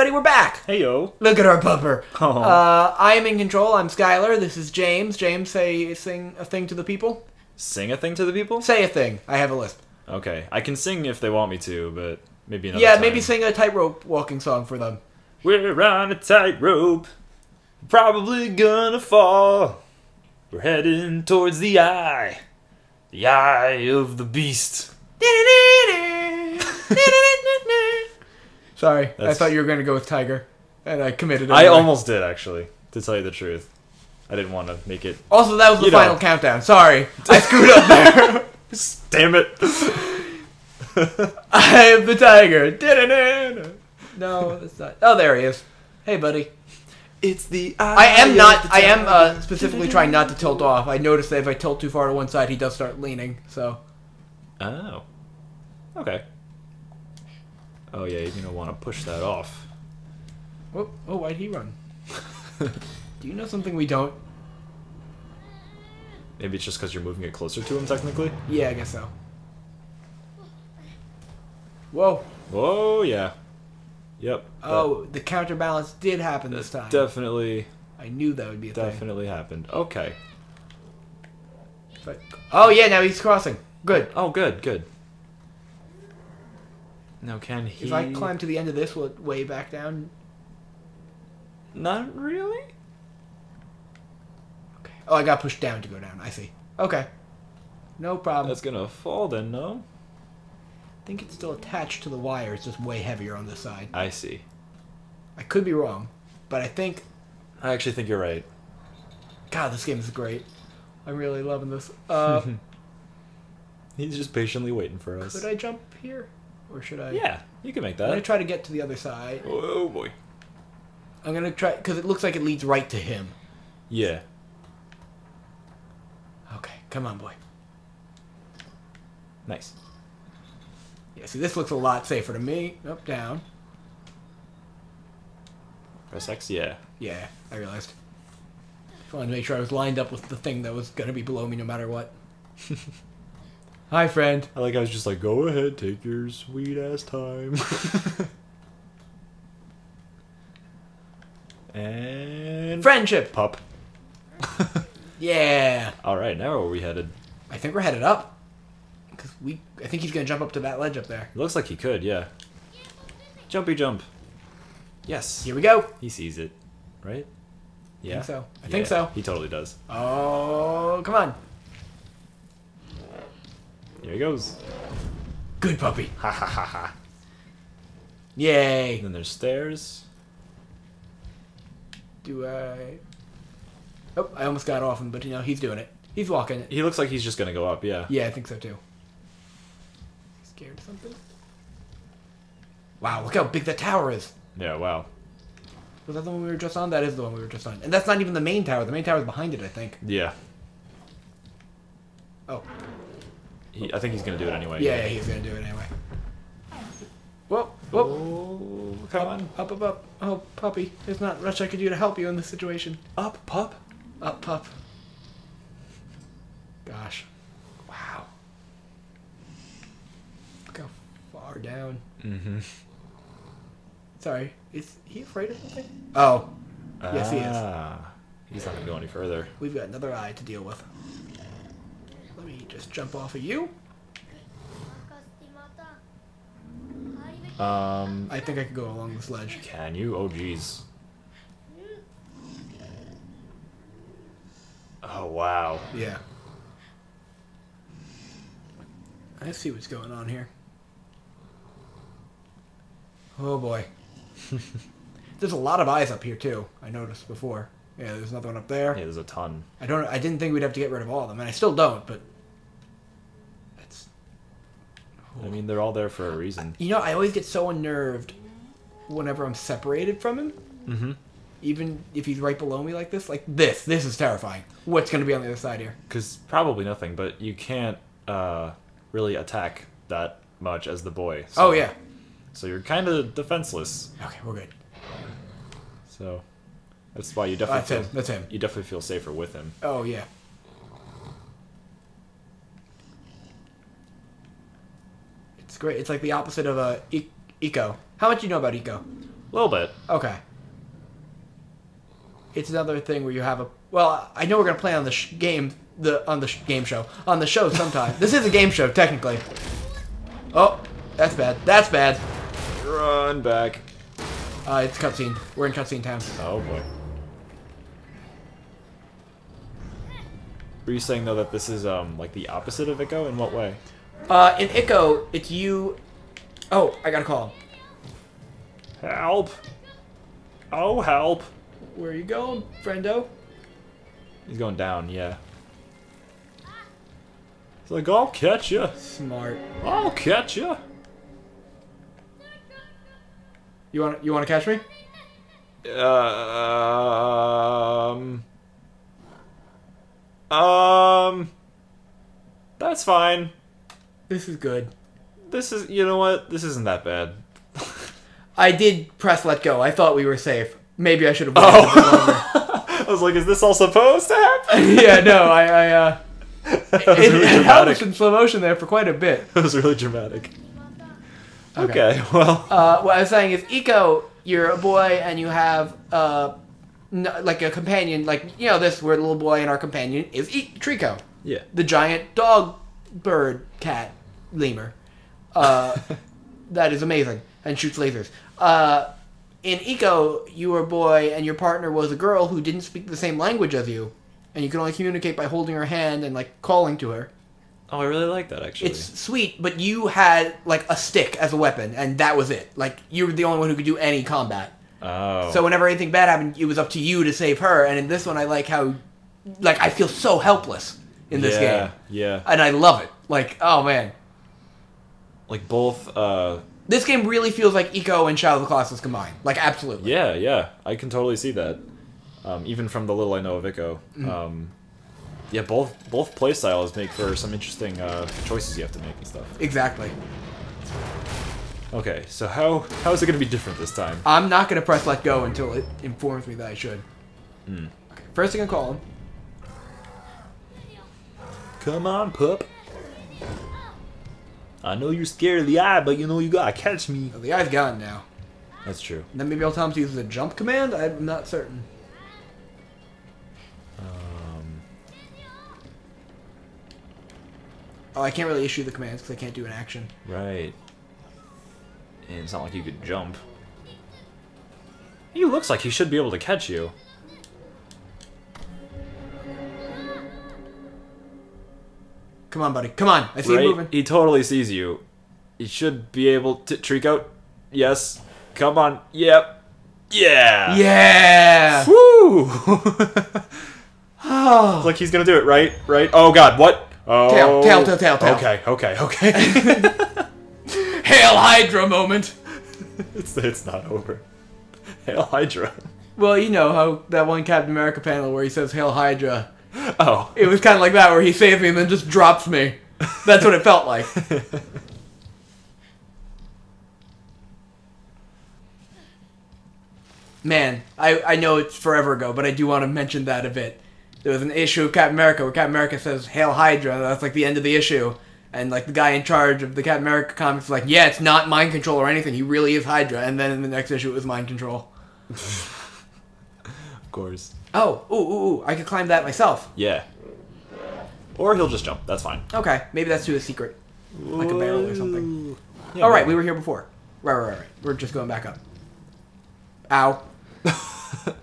everybody, we're back. Hey yo. Look at our pupper. Oh. Uh, I am in control. I'm Skyler. This is James. James, say sing a thing to the people. Sing a thing to the people? Say a thing. I have a list. Okay, I can sing if they want me to, but maybe another yeah, time. maybe sing a tightrope walking song for them. We're on a tightrope, probably gonna fall. We're heading towards the eye, the eye of the beast. Sorry, I thought you were going to go with Tiger, and I committed. I anyway. almost did actually, to tell you the truth. I didn't want to make it. Also, that was the You know. final countdown. Sorry, I screwed up there. Damn it! I am the tiger. Da-da-da-da. No, that's not. Oh, there he is. Hey, buddy. It's the I am not. I am uh, specifically trying not to tilt off. I noticed that if I tilt too far to one side, he does start leaning. So Oh. Okay. Oh yeah, you're gonna want to push that off. Oh, oh, why'd he run? Do you know something we don't? Maybe it's just because you're moving it closer to him, technically. Yeah, I guess so. Whoa. Oh yeah. Yep. Oh, the counterbalance did happen this time. Definitely, I knew that would be a thing. definitely happened. Okay. But- oh, yeah, now he's crossing. Good. Oh, good, good. Now can he? If I climb to the end of this, will it way back down? Not really. Okay. Oh, I got pushed down to go down. I see. Okay. No problem. That's gonna fall then, no? I think it's still attached to the wire. It's just way heavier on this side. I see. I could be wrong, but I think. I actually think you're right. God, this game is great. I'm really loving this. Uh, He's just patiently waiting for us. could I jump here, or should I? Yeah, you can make that. I'm gonna try to get to the other side. Oh boy. I'm gonna try because it looks like it leads right to him. Yeah. Okay, come on, boy. Nice. Yeah, see, this looks a lot safer to me. Up, down. Press X. Yeah. Yeah, I realized. Just wanted to make sure I was lined up with the thing that was gonna be below me no matter what. Hi, friend. I like. I was just like, go ahead, take your sweet ass time. and Friendship. pup. Yeah. All right, now where are we headed? I think we're headed up. Cause we, I think he's gonna jump up to that ledge up there. It looks like he could. Yeah. Jumpy jump. Yes. Here we go. He sees it, right? Yeah. I think so. I Yeah, think so. He totally does. Oh, come on. Here he goes. Good puppy. Ha ha ha ha. Yay. And then there's stairs. Do I? Oh, I almost got off him, but you know he's doing it. He's walking. He looks like he's just gonna go up. Yeah. Yeah, I think so too. Scared of something? Wow, look how big that tower is. Yeah. Wow. Was that the one we were just on? That is the one we were just on. And that's not even the main tower. The main tower is behind it, I think. Yeah. Oh, He, I think he's gonna do it anyway. yeah, yeah he's gonna do it anyway. Whoa, whoa. Oh, come on. Up, up, up. Oh, puppy. There's not much I could do to help you in this situation. Up, pup. Up, pup. Gosh. Wow. Look how far down. Mm-hmm. Sorry, is he afraid of something? Oh, Yes, he is. Ah, He's not gonna go any further. we've got another eye to deal with. Just jump off of you. Um, I think I could go along this ledge. can you? Oh, jeez. Oh, wow. Yeah. I see what's going on here. Oh boy. there's a lot of eyes up here too. I noticed before. Yeah, there's another one up there. Yeah, there's a ton. I don't. I didn't think we'd have to get rid of all of them, and I still don't. But that's. I mean, they're all there for a reason. You know, I always get so unnerved whenever I'm separated from him. Mm-hmm. Even if he's right below me like this, like this. This is terrifying. What's going to be on the other side here? Because probably nothing, but you can't uh, really attack that much as the boy. So, Oh yeah. So you're kind of defenseless. Okay, we're good. So that's why you definitely that's him. That's him. you definitely feel safer with him. Oh yeah. Great. It's like the opposite of uh, e- Ico. How much do you know about Ico? A little bit. Okay. It's another thing where you have a. Well, I know we're gonna play on the sh- game, the on the sh- game show, on the show sometime. this is a game show technically. Oh, that's bad. That's bad. Run back. Uh, it's cutscene. We're in cutscene time. Oh boy. Were you saying though that this is um like the opposite of Ico? In what way? Uh, in Ico, it's you. Oh, I gotta call. Help! Oh help! Where are you going, friendo? He's going down. Yeah. He's like, I'll catch you. Smart. I'll catch you. You want you want to catch me? Um. Um. That's fine. This is good. This is, you know what? This isn't that bad. I did press let go. I thought we were safe. Maybe I should have. waited a bit longer. I was like, is this all supposed to happen? yeah, no, I, I uh, that was it, really it dramatic. in slow motion there for quite a bit. It was really dramatic. Okay. Okay, well. Uh, what I was saying is, Ico, you're a boy and you have uh, like a companion, like you know this weird little boy and our companion is e- Trico, Yeah. the giant dog, bird, cat, lemur. Uh, that is amazing and shoots lasers. Uh, in Ico, you were a boy and your partner was a girl who didn't speak the same language as you, and you could only communicate by holding her hand and like calling to her. Oh, I really like that actually. It's sweet, but you had like a stick as a weapon, and that was it. Like you were the only one who could do any combat. oh. So whenever anything bad happened, it was up to you to save her. And in this one, I like how, like, I feel so helpless in this yeah, game, Yeah. and I love it. Like, oh man, Like both. Uh. this game really feels like Ico and Shadow of the Colossus combined. Like, absolutely. Yeah, yeah. I can totally see that. Um, even from the little I know of Ico. Mm. Um. Yeah, both both playstyles make for some interesting uh, choices you have to make and stuff. Exactly. Okay, so how how is it going to be different this time? I'm not gonna press let go until it informs me that I should. Hmm. Okay, first I'm going to call him. Come on, pup. I know you're scared of the eye, but you know you gotta catch me. The eye's gone now. That's true. Then maybe I'll tell him to use the jump command. I'm not certain. Um, Oh, I can't really issue the commands because I can't do an action. right. And it's not like you could jump. He looks like he should be able to catch you. Come on, buddy. Come on. I see right? you moving. He totally sees you. He should be able to trick out. Yes. Come on. Yep. Yeah. Yeah. Woo! It's like he's gonna do it, right? Right? Oh god, what? Oh. Tail, tail, tail, tail, tail. Okay, okay, okay. Hail Hydra moment. it's, it's not over. Hail Hydra. Well, you know how that one Captain America panel where he says Hail Hydra. Oh. It was kind of like that where he saves me and then just drops me. That's what it felt like. Man, I, I know it's forever ago, but I do want to mention that a bit. There was an issue of Captain America where Captain America says "Hail Hydra." That's like the end of the issue, and like the guy in charge of the Captain America comics is like, "Yeah, it's not mind control or anything. He really is Hydra." And then in the next issue, it was mind control. Of course. Oh, ooh, ooh, ooh! I could climb that myself. Yeah. Or he'll just jump. That's fine. Okay, maybe that's to a secret. Like a barrel or something. Yeah, All right, maybe. we were here before. Right, right, right, right. We're just going back up. Ow. I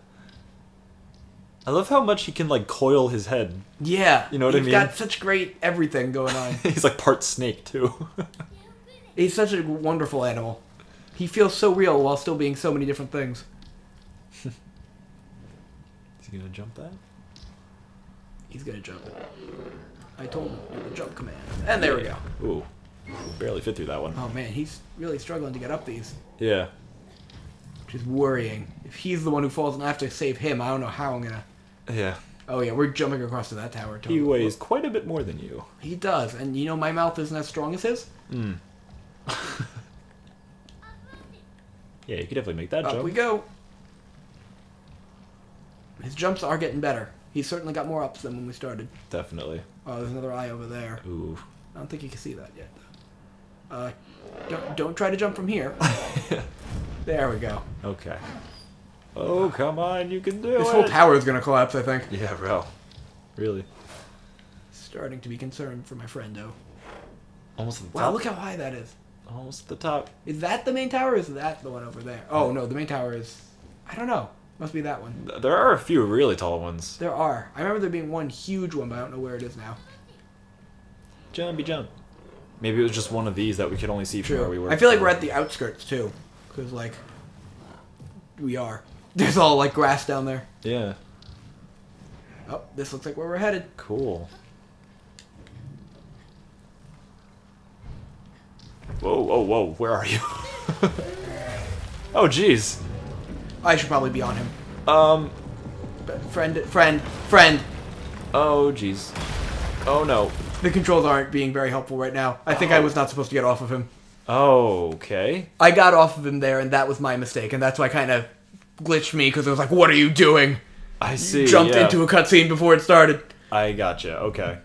love how much he can like coil his head. Yeah. You know what I he's mean? got such great everything going on. He's like part snake too. he's such a wonderful animal. He feels so real while still being so many different things. Is he gonna jump that? He's gonna jump it. I told him do the jump command. And there we go. Ooh. Barely fit through that one. Oh man, he's really struggling to get up these. Yeah. Which is worrying. If he's the one who falls and I have to save him, I don't know how I'm gonna. Yeah. Oh yeah, we're jumping across to that tower. Totally. He weighs quite a bit more than you. He does, and you know my mouth isn't as strong as his. Hmm. Yeah, you could definitely make that Up jump. we go. His jumps are getting better. He's certainly got more ups than when we started. Definitely. Oh, there's another eye over there. Ooh. I don't think you can see that yet. Uh, don't don't try to jump from here. There we go. Okay. Oh, come on, you can do This it. This whole tower is gonna collapse, I think. yeah, bro. Really? Starting to be concerned for my friendo. Almost at the Wow, top. look how high that is. Almost at the top. Is that the main tower or is that the one over there? Oh, no, the main tower is. I don't know. Must be that one. There are a few really tall ones. There are. I remember there being one huge one, but I don't know where it is now. Jumpy jump. Maybe it was just one of these that we could only see from where we were. I feel like we're at the outskirts, too. Because, like, we are. There's all, like, grass down there. Yeah. Oh, this looks like where we're headed. Cool. Whoa, whoa, whoa! Where are you? oh, jeez. I should probably be on him. Um. Friend, friend, friend. Oh, jeez. Oh no. The controls aren't being very helpful right now. I think I was not supposed to get off of him. Oh, okay. I got off of him there, and that was my mistake, and that's why I kind of glitched me because it was like, "What are you doing?" I see. Jumped yeah. into a cutscene before it started. I gotcha. Okay.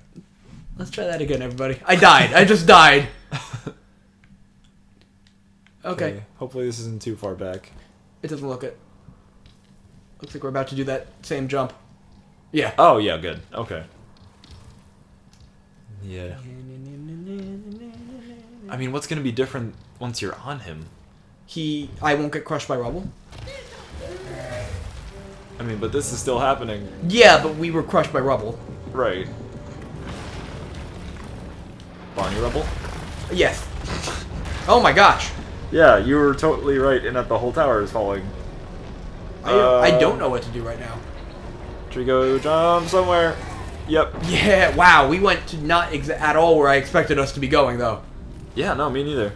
Let's try that again, everybody. I died. I just died. Okay. Hopefully this isn't too far back. It doesn't look it. Looks like we're about to do that same jump. Yeah. Oh yeah, good. Okay. Yeah. I mean, what's gonna be different once you're on him? He, I won't get crushed by rubble. I mean, but this is still happening. Yeah, but we were crushed by rubble. Right. Barney rubble. Yes. Oh my gosh. Yeah, you were totally right in that the whole tower is falling. I, I Uh, don't know what to do right now. Should we go jump somewhere? Yep. Yeah, wow, we went to not exa- at all where I expected us to be going, though. Yeah, no, me neither.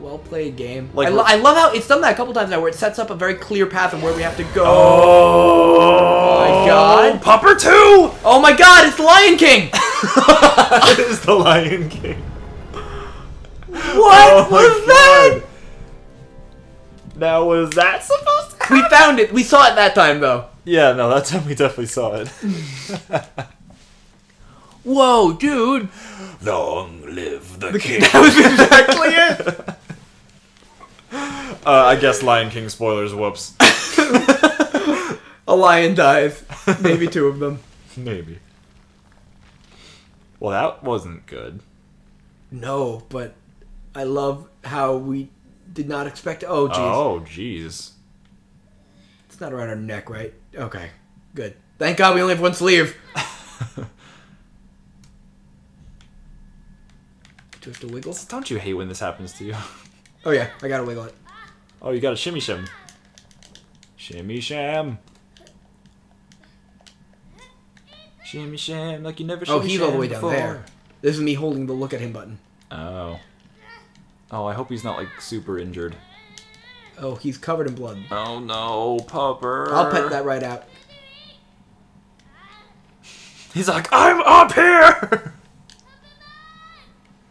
Well played game. Like I, lo- I love how it's done that a couple times now, where it sets up a very clear path of where we have to go. Oh my God. Pupper 2! Oh my God! It's the Lion King. it is the Lion King. What Oh was that? God. Now, was that supposed to happen? We found it. We saw it that time, though. Yeah, no, that time we definitely saw it. Whoa, dude! Long live the king. That was exactly it. Uh, I guess Lion King spoilers, whoops. A lion dies. Maybe two of them. Maybe. Well, that wasn't good. No, but I love how we did not expect. Oh, jeez. Oh, jeez. It's not around our neck, right? Okay, good. Thank God we only have one sleeve. Do we have to wiggle? Don't you hate when this happens to you? Oh yeah, I gotta wiggle it. Oh, you got a shimmy shim. Shimmy sham. Shimmy sham, like you never Oh, he's all the way down before. there. This is me holding the look at him button. Oh. Oh, I hope he's not like super injured. Oh, he's covered in blood. Oh no, pupper. I'll pet that right out. He's like, I'm up here!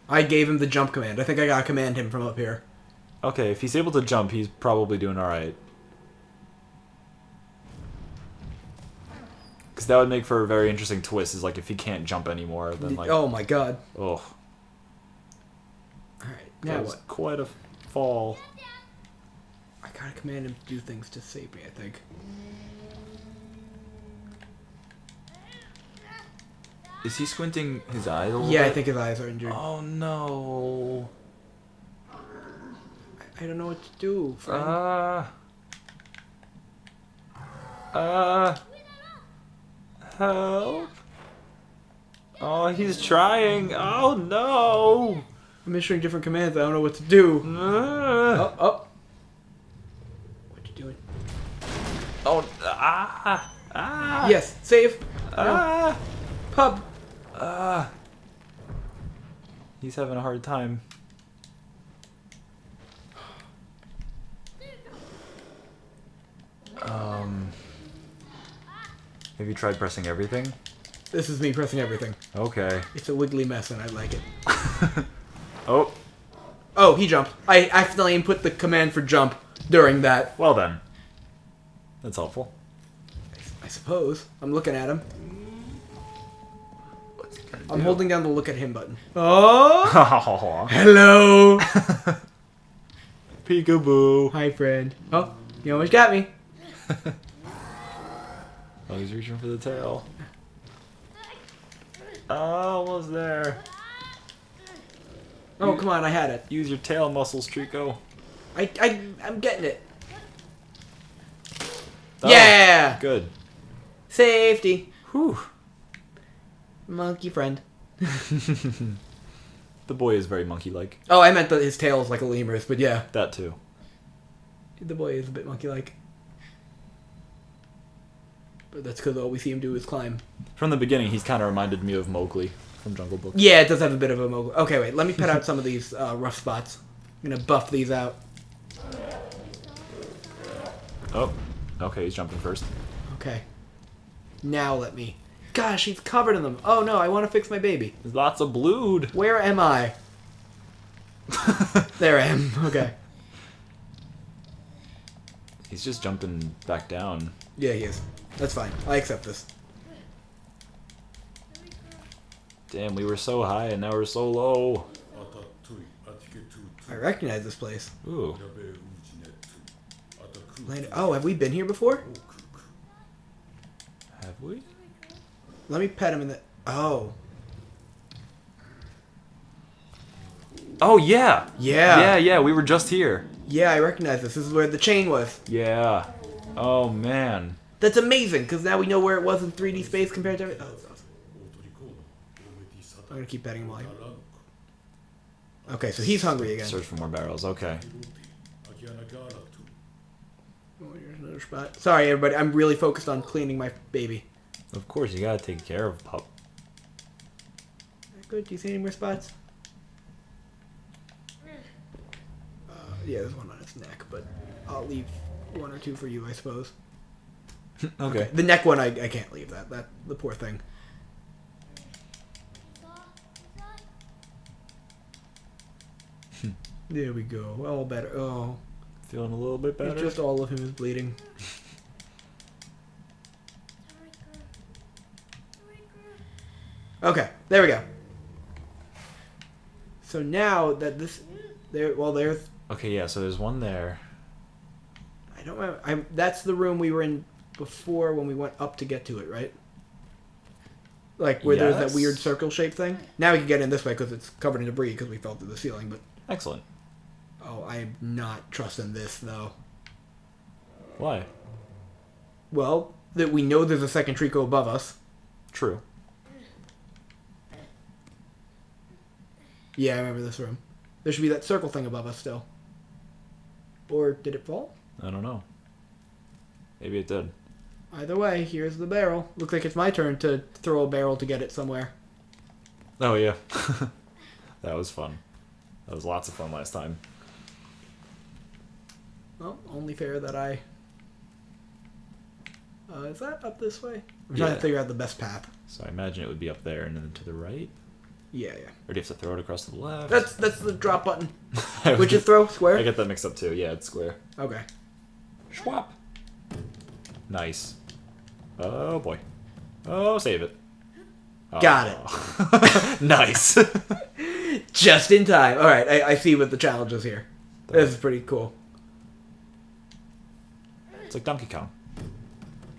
I gave him the jump command. I think I gotta command him from up here. okay, if he's able to jump, he's probably doing alright. Because that would make for a very interesting twist, is like if he can't jump anymore, then like, oh my god. oh, Alright, that now was what? quite a fall. I gotta command him to do things to save me, I think. Is he squinting his eye a little Yeah, I think his eyes are injured. Oh no. I don't know what to do, friend. Uh. Uh. Help. Oh, he's trying. Oh no. I'm issuing different commands. I don't know what to do. Uh. Oh, oh. What you doing? Oh. Ah. Ah. Yes, save. No. Ah. Pub. Ah. He's having a hard time. Um. Have you tried pressing everything? This is me pressing everything. Okay. It's a wiggly mess and I like it. Oh, Oh, he jumped. I accidentally input the command for jump during that. well then. That's helpful. I suppose. I'm looking at him. I'm holding down the look at him button. Oh! Oh. Hello! Peekaboo. Hi, friend. Oh, you almost got me. Oh, he's reaching for the tail. Oh, almost there. Oh, come on, I had it. Use your tail muscles, Trico. I, I, I'm getting it. Oh, yeah! Good. Safety. Whew. Monkey friend. The boy is very monkey-like. Oh, I meant that his tail is like a lemur's, but yeah. That too. The boy is a bit monkey-like. But that's because all we see him do is climb. From the beginning, he's kind of reminded me of Mowgli from Jungle Book. Yeah, it does have a bit of a Mowgli. Okay, wait. Let me put out some of these uh, rough spots. I'm gonna buff these out. Oh, okay, he's jumping first. Okay. Now let me. Gosh, he's covered in them. Oh no, I want to fix my baby. There's lots of blued. Where am I? There I am. Okay. He's just jumping back down. Yeah, he is. That's fine. I accept this. Damn, we were so high and now we're so low. I recognize this place. Ooh. Land- Oh, have we been here before? Have we? Let me pet him in the. Oh. Oh, yeah. Yeah. Yeah, yeah, we were just here. Yeah, I recognize this. This is where the chain was. Yeah. Oh, man. That's amazing, because now we know where it was in 3D space compared to. Oh. I'm gonna keep petting him while you. Okay, so he's hungry again. Search for more barrels. Okay. Oh, here's another spot. Sorry, everybody. I'm really focused on cleaning my baby. Of course, you gotta take care of pup. Good. Do you see any more spots? Uh, yeah, there's one on its neck, but I'll leave one or two for you, I suppose. okay. The neck one, I, I can't leave that. That the poor thing. There we go. All better. Oh, Feeling a little bit better. it's just all of him is bleeding. Okay, there we go. So now that this, there, well, there's. Okay, yeah. So there's one there. I don't remember. I, that's the room we were in before when we went up to get to it, right? Like where there's that weird circle shaped thing. Now we can get in this way because it's covered in debris because we fell through the ceiling. But Excellent. Oh, I am not trusting this though. Why? Well, that we know there's a second Trico above us. True. Yeah, I remember this room. There should be that circle thing above us still. Or did it fall? I don't know. Maybe it did. Either way, here's the barrel. Looks like it's my turn to throw a barrel to get it somewhere. Oh yeah. that was fun. That was lots of fun last time. Well, only fair that I. Uh, is that up this way? I'm trying Yeah. to figure out the best path. So I imagine it would be up there and then to the right. Yeah, yeah. Or do you have to throw it across to the left? That's that's the drop button. Would you throw square? I get that mixed up too. Yeah, it's square. Okay. Schwap. Nice. Oh boy. Oh, save it. Got it. nice. Just in time. All right, I, I see what the challenge is here. This is pretty cool. Like Donkey Kong.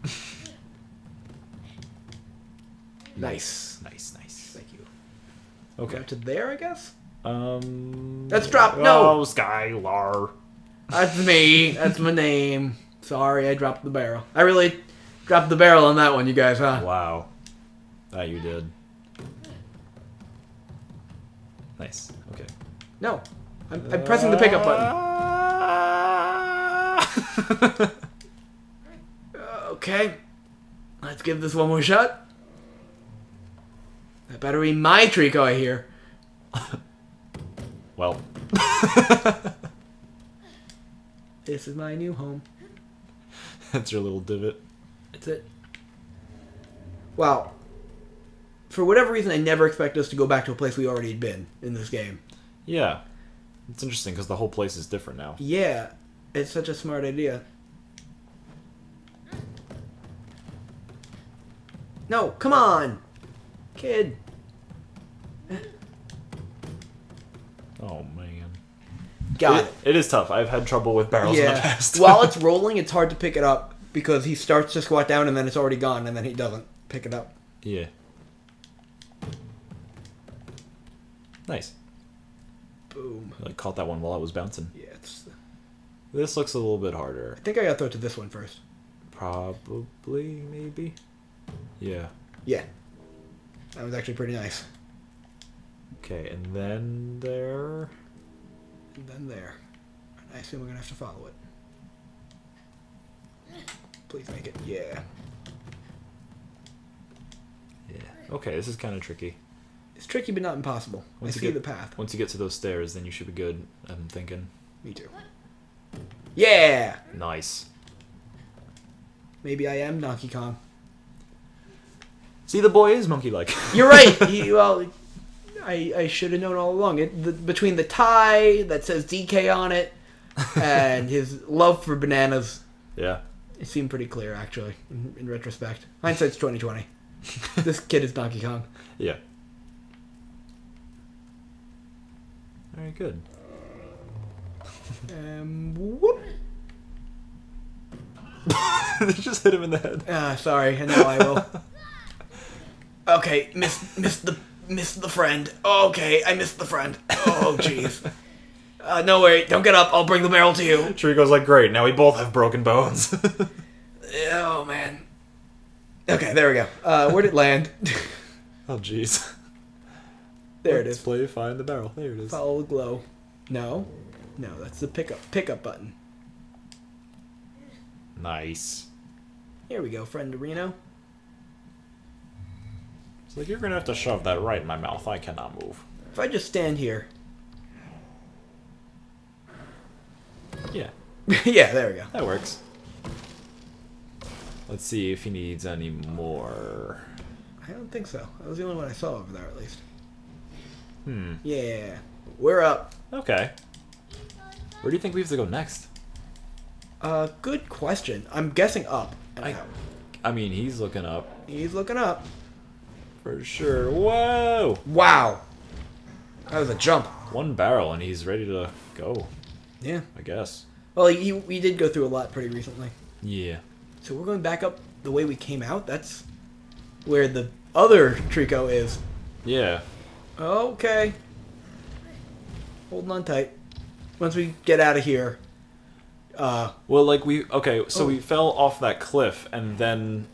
Nice. Nice, nice. Thank you. Okay. Up to there, I guess. Um. Let's drop- no! Oh, Skyler. That's me. That's my name. Sorry, I dropped the barrel. I really dropped the barrel on that one, you guys, huh? Wow. That you did. Nice. Okay. No. I'm, I'm pressing the pickup button. Okay. Let's give this one more shot. That better be my Trico, I hear. well. This is my new home. That's your little divot. That's it. Wow. For whatever reason, I never expect us to go back to a place we already had been in this game. Yeah. It's interesting because the whole place is different now. Yeah, it's such a smart idea. No, come on! Kid. Oh man. Got it. It is tough. I've had trouble with barrels in the past. While it's rolling, it's hard to pick it up because he starts to squat down and then it's already gone, and then he doesn't pick it up. yeah. Nice. Boom. I caught that one while I was bouncing. Yeah, it's. This looks a little bit harder. I think I got to throw it to this one first. Probably, maybe. Yeah. Yeah. That was actually pretty nice. Okay, and then there. And then there. I assume we're gonna have to follow it. Please make it. Yeah. Yeah. Okay, this is kind of tricky. It's tricky but not impossible. Once I you see get- the path. Once you get to those stairs, then you should be good. I'm thinking. Me too. Yeah! Nice. Maybe I am Donkey Kong. See, the boy is monkey-like. You're right. He, well, I, I should have known all along. It, the, between the tie that says DK on it and his love for bananas, yeah. it seemed pretty clear, actually, in, in retrospect. Hindsight's 2020. this kid is Donkey Kong. Yeah. Very good. Um, whoop. Just hit him in the head. Ah, sorry, I know I will. Okay, miss, miss the, miss the friend. Okay, I missed the friend. Oh, jeez. Uh, no, wait, don't get up. I'll bring the barrel to you. Trico's like, great, now we both have broken bones. Oh, man. Okay, there we go. Uh, where'd it land? oh, jeez. there it Let's is. play Find the Barrel. There it is. Follow the glow. No, no, that's the pickup pickup button. Nice. Here we go, friend Reno. It's like, you're gonna have to shove that right in my mouth. I cannot move. If I just stand here, Yeah, yeah, there we go. that works. Let's see if he needs any more. I don't think so. That was the only one I saw over there, at least. Hmm. Yeah, we're up. Okay. Where do you think we have to go next? Uh, good question. I'm guessing up. I- I mean, he's looking up He's looking up. For sure. Whoa! Wow, that was a jump. One barrel and he's ready to go, Yeah. I guess. Well, he, we did go through a lot pretty recently. Yeah. So we're going back up the way we came out. That's where the other Trico is. Yeah. Okay. Holding on tight. Once we get out of here, uh, Well, like we okay, so Oh. we fell off that cliff and then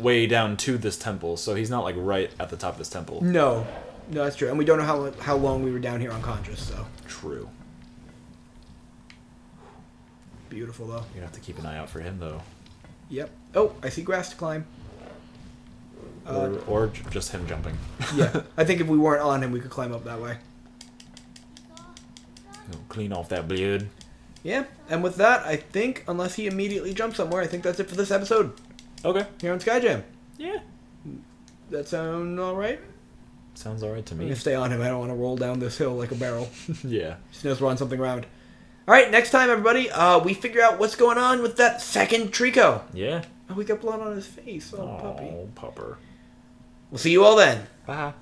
way down to this temple. So he's not like right at the top of this temple. no, no, that's true. And we don't know how how long we were down here unconscious. So True. beautiful though. You're gonna have to keep an eye out for him though, Yep. Oh, I see grass to climb. Uh, or or just him jumping. yeah, I think if we weren't on him, we could climb up that way. Clean off that blood. Yeah, and with that, I think unless he immediately jumps somewhere, I think that's it for this episode Okay. here on Skyjam. Yeah. That sound all right? Sounds alright to I'm me. gonna stay on him. I don't want to roll down this hill like a barrel. yeah. Just knows we're on something round. All right, next time, everybody, uh, we figure out what's going on with that second Trico. Yeah. Oh, we got blood on his face. Oh, puppy. Oh, pupper. We'll see you all then. Bye.